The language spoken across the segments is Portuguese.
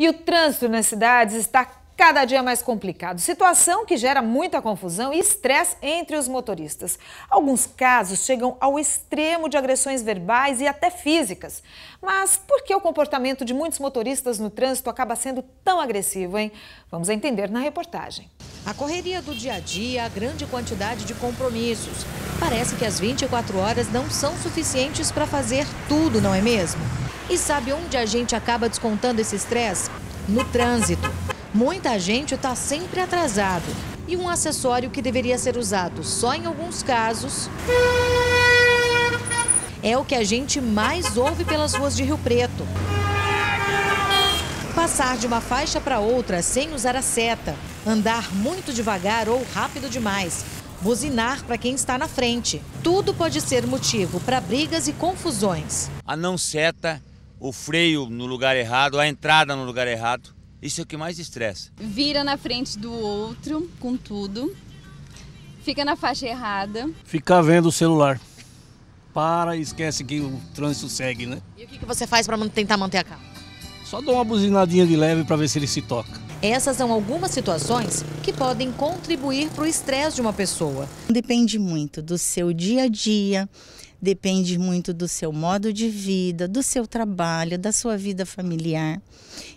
E o trânsito nas cidades está cada dia mais complicado. Situação que gera muita confusão e estresse entre os motoristas. Alguns casos chegam ao extremo de agressões verbais e até físicas. Mas por que o comportamento de muitos motoristas no trânsito acaba sendo tão agressivo, hein? Vamos entender na reportagem. A correria do dia a dia, a grande quantidade de compromissos. Parece que as 24 horas não são suficientes para fazer tudo, não é mesmo? E sabe onde a gente acaba descontando esse estresse? No trânsito. Muita gente está sempre atrasado. E um acessório que deveria ser usado só em alguns casos é o que a gente mais ouve pelas ruas de Rio Preto. Passar de uma faixa para outra sem usar a seta, andar muito devagar ou rápido demais, buzinar para quem está na frente. Tudo pode ser motivo para brigas e confusões. A não seta, o freio no lugar errado, a entrada no lugar errado. Isso é o que mais estressa. Vira na frente do outro com tudo. Fica na faixa errada. Ficar vendo o celular. Para e esquece que o trânsito segue, né? E o que você faz para tentar manter a calma? Só dou uma buzinadinha de leve para ver se ele se toca. Essas são algumas situações que podem contribuir para o estresse de uma pessoa. Depende muito do seu dia a dia, depende muito do seu modo de vida, do seu trabalho, da sua vida familiar.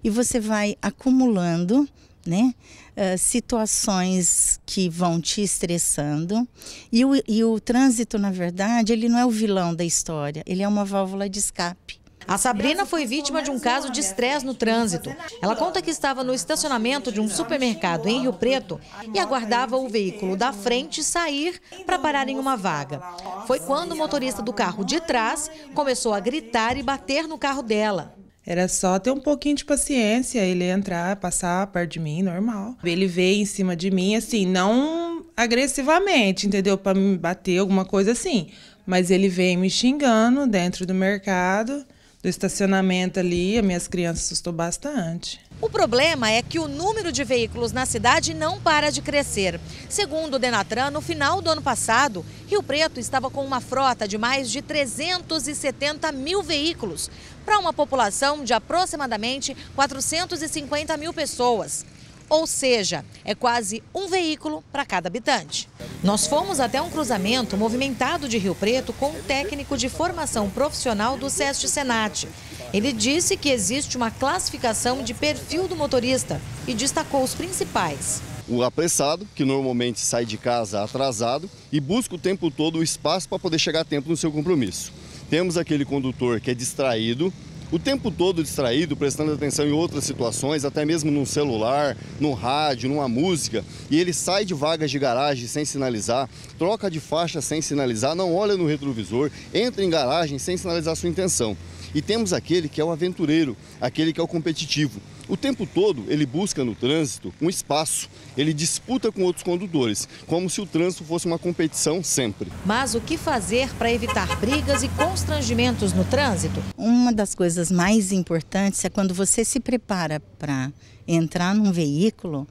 E você vai acumulando né? Uh, situações que vão te estressando. E o, e o trânsito, na verdade, ele não é o vilão da história, ele é uma válvula de escape. A Sabrina foi vítima de um caso de estresse no trânsito. Ela conta que estava no estacionamento de um supermercado em Rio Preto e aguardava o veículo da frente sair para parar em uma vaga. Foi quando o motorista do carro de trás começou a gritar e bater no carro dela. Era só ter um pouquinho de paciência, ele entrar, passar perto de mim, normal. Ele veio em cima de mim, assim, não agressivamente, entendeu? Para me bater, alguma coisa assim. Mas ele veio me xingando dentro do mercado do estacionamento ali, as minhas crianças assustou bastante. O problema é que o número de veículos na cidade não para de crescer. Segundo o Denatran, no final do ano passado, Rio Preto estava com uma frota de mais de 370 mil veículos, para uma população de aproximadamente 450 mil pessoas. Ou seja, é quase um veículo para cada habitante. Nós fomos até um cruzamento movimentado de Rio Preto com um técnico de formação profissional do SEST Senat. Ele disse que existe uma classificação de perfil do motorista e destacou os principais. O apressado, que normalmente sai de casa atrasado e busca o tempo todo o espaço para poder chegar a tempo no seu compromisso. Temos aquele condutor que é distraído, o tempo todo distraído, prestando atenção em outras situações, até mesmo no celular, no rádio, numa música, e ele sai de vagas de garagem sem sinalizar, troca de faixa sem sinalizar, não olha no retrovisor, entra em garagem sem sinalizar sua intenção. E temos aquele que é o aventureiro, aquele que é o competitivo. O tempo todo ele busca no trânsito um espaço, ele disputa com outros condutores, como se o trânsito fosse uma competição sempre. Mas o que fazer para evitar brigas e constrangimentos no trânsito? Uma das coisas mais importantes é quando você se prepara para entrar num veículo,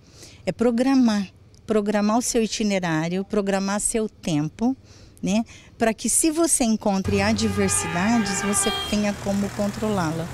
é programar. Programar o seu itinerário, programar seu tempo né? Para que se você encontre adversidades, você tenha como controlá-la.